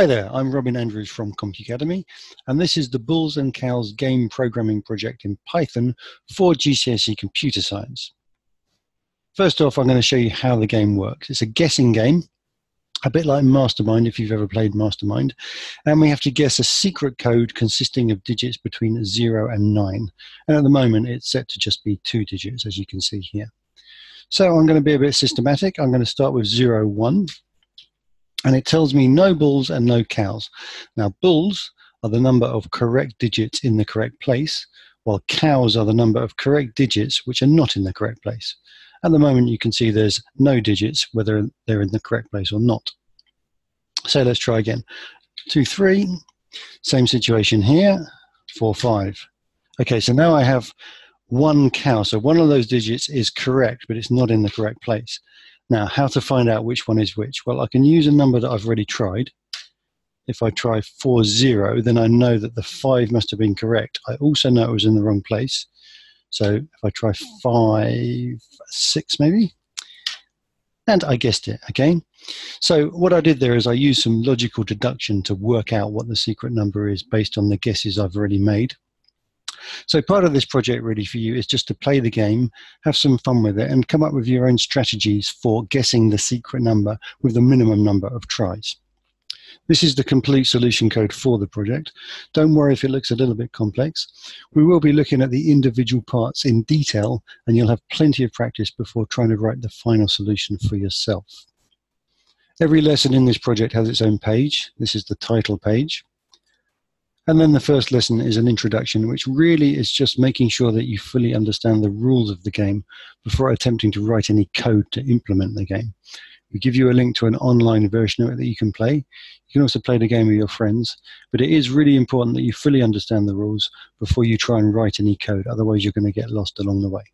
Hi there, I'm Robin Andrews from CompuCademy, and this is the Bulls and Cows game programming project in Python for GCSE Computer Science. First off, I'm going to show you how the game works. It's a guessing game, a bit like Mastermind if you've ever played Mastermind, and we have to guess a secret code consisting of digits between 0 and 9. And at the moment, it's set to just be two digits, as you can see here. So I'm going to be a bit systematic. I'm going to start with 0, 1 and it tells me no bulls and no cows. Now, bulls are the number of correct digits in the correct place, while cows are the number of correct digits which are not in the correct place. At the moment, you can see there's no digits, whether they're in the correct place or not. So let's try again. 2, 3, same situation here, 4, 5. Okay, so now I have one cow. So one of those digits is correct, but it's not in the correct place. Now, how to find out which one is which? Well, I can use a number that I've already tried. If I try 4, 0, then I know that the 5 must have been correct. I also know it was in the wrong place. So if I try 5, 6 maybe, and I guessed it again. So what I did there is I used some logical deduction to work out what the secret number is based on the guesses I've already made. So part of this project really for you is just to play the game, have some fun with it, and come up with your own strategies for guessing the secret number with the minimum number of tries. This is the complete solution code for the project. Don't worry if it looks a little bit complex. We will be looking at the individual parts in detail and you'll have plenty of practice before trying to write the final solution for yourself. Every lesson in this project has its own page. This is the title page. And then the first lesson is an introduction, which really is just making sure that you fully understand the rules of the game before attempting to write any code to implement the game. We give you a link to an online version of it that you can play. You can also play the game with your friends, but it is really important that you fully understand the rules before you try and write any code, otherwise, you're going to get lost along the way.